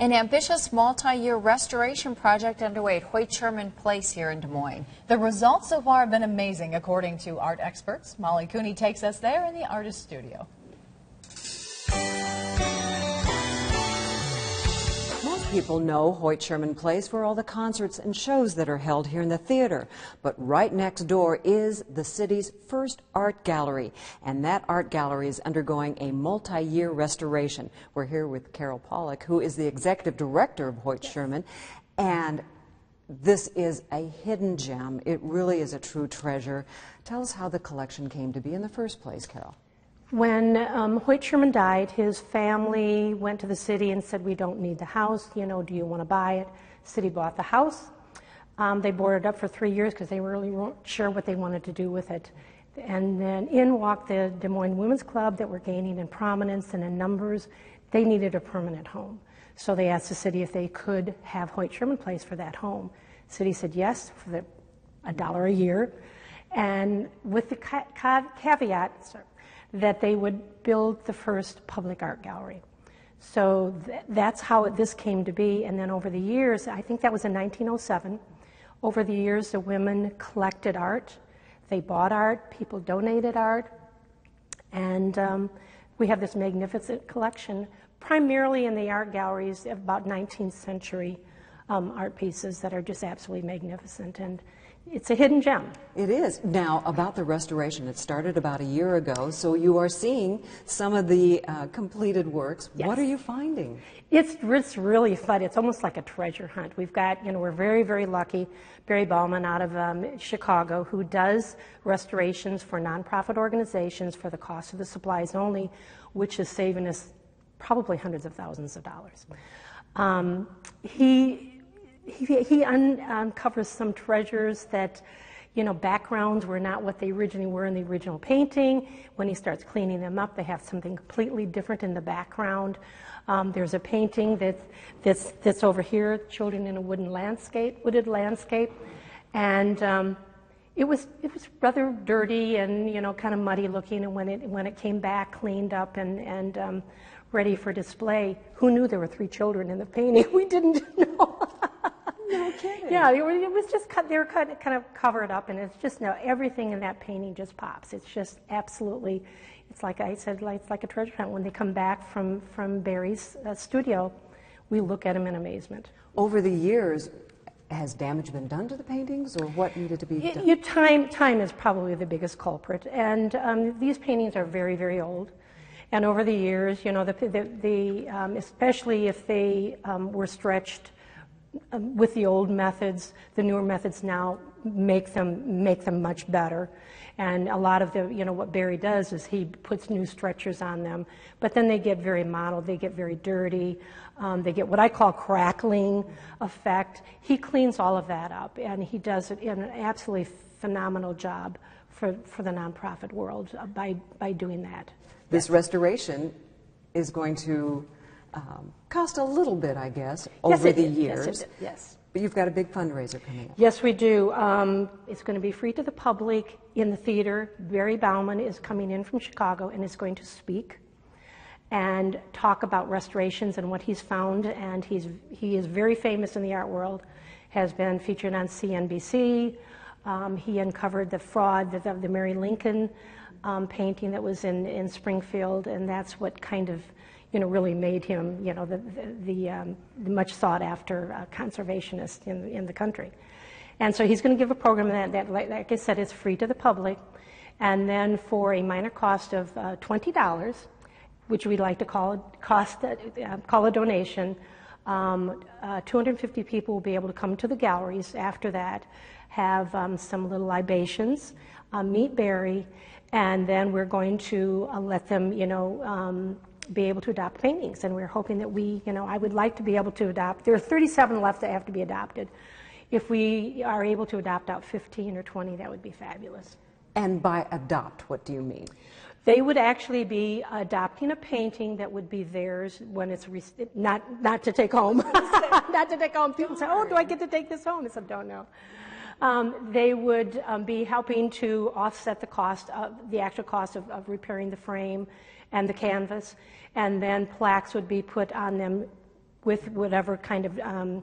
An ambitious multi-year restoration project underway at Hoyt Sherman Place here in Des Moines. The results so far have been amazing, according to art experts. Mollie Cooney takes us there in the artist studio. People know Hoyt Sherman Place for all the concerts and shows that are held here in the theater. But right next door is the city's first art gallery. And that art gallery is undergoing a multi-year restoration. We're here with Carol Pollock, who is the executive director of Hoyt Sherman. And this is a hidden gem. It really is a true treasure. Tell us how the collection came to be in the first place, Carol. When um, Hoyt Sherman died, his family went to the city and said, We don't need the house. You know, do you want to buy it? city bought the house. Um, they boarded up for three years because they really weren't sure what they wanted to do with it. And then in walked the Des Moines Women's Club that were gaining in prominence and in numbers. They needed a permanent home. So they asked the city if they could have Hoyt Sherman Place for that home. The city said yes for a dollar a year. And with the ca- ca- caveat, sorry, that they would build the first public art gallery. So th- that's how it, this came to be. And then over the years, I think that was in 1907, over the years, the women collected art. They bought art, people donated art, and um, we have this magnificent collection, primarily in the art galleries of about 19th century um, art pieces that are just absolutely magnificent. And it's a hidden gem. It is. Now, about the restoration, it started about a year ago, so you are seeing some of the uh, completed works. Yes. What are you finding? It's, it's really fun. It's almost like a treasure hunt. We've got, you know, we're very, very lucky. Barry Bauman out of um, Chicago, who does restorations for nonprofit organizations for the cost of the supplies only, which is saving us probably hundreds of thousands of dollars. Um, he he, he un, uncovers some treasures that, you know, backgrounds were not what they originally were in the original painting. When he starts cleaning them up, they have something completely different in the background. Um, there's a painting that's, that's, that's over here, children in a wooden landscape, wooded landscape. And um, it was, it was rather dirty and, you know, kind of muddy looking. And when it, when it came back cleaned up and, and um, ready for display, who knew there were three children in the painting? We didn't know. No kidding. Yeah, it was just cut, they were cut, kind of covered up, and it's just no everything in that painting just pops. It's just absolutely, it's like I said, like, it's like a treasure hunt. When they come back from from Barry's uh, studio, we look at them in amazement. Over the years, has damage been done to the paintings, or what needed to be done? You, time time is probably the biggest culprit, and um, these paintings are very very old. And over the years, you know, the, the, the um, especially if they um, were stretched um, with the old methods, the newer methods now make them make them much better. And a lot of the, you know, what Barry does is he puts new stretchers on them, but then they get very mottled, they get very dirty, um, they get what I call crackling effect. He cleans all of that up, and he does it in an absolutely phenomenal job for, for the nonprofit world uh, by, by doing that. This restoration is going to um, cost a little bit, I guess, over yes, the did. years. Yes, yes. But you've got a big fundraiser coming up. Yes, we do. Um, it's going to be free to the public in the theater. Barry Bauman is coming in from Chicago and is going to speak and talk about restorations and what he's found. And he's, he is very famous in the art world, has been featured on CNBC. Um, he uncovered the fraud, the, the Mary Lincoln um, painting that was in, in Springfield, and that's what kind of you know, really made him, you know, the, the, the, um, the much sought after uh, conservationist in, in the country. And so he's going to give a program that, that like, I said, is free to the public. And then for a minor cost of uh, $20, which we'd like to call, cost, uh, call a donation, um, uh, 250 people will be able to come to the galleries after that, have um, some little libations, uh, meet Barry, and then we're going to uh, let them, you know, um, be able to adopt paintings. And we're hoping that we, you know, I would like to be able to adopt. There are 37 left that have to be adopted. If we are able to adopt out 15 or 20, that would be fabulous. And by adopt, what do you mean? They would actually be adopting a painting that would be theirs when it's re- not not to take home, not to take home. People say, "Oh, do I get to take this home?" I said, "Don't know." Um, they would um, be helping to offset the cost of the actual cost of, of repairing the frame and the canvas, and then plaques would be put on them with whatever kind of um,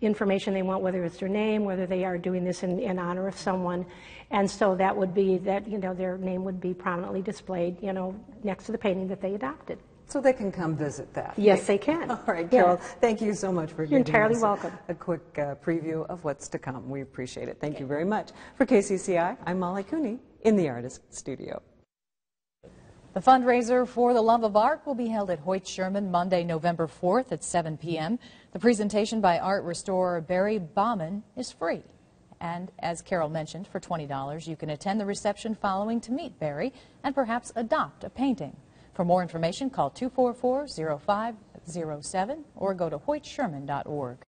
information they want, whether it's their name, whether they are doing this in, in honor of someone. And so that would be that, you know, their name would be prominently displayed, you know, next to the painting that they adopted. So they can come visit that. Yes, they can. All right, Yeah. Carol, thank you so much for You're giving entirely us welcome. a quick uh, preview of what's to come. We appreciate it. Thank you very much. For KCCI, I'm Mollie Cooney in the Artist Studio. The fundraiser for the Love of Art will be held at Hoyt Sherman Monday, November 4th at 7 p.m. The presentation by art restorer Barry Bauman is free. And as Carol mentioned, for $20, you can attend the reception following to meet Barry and perhaps adopt a painting. For more information, call 244-0507 or go to hoytsherman.org.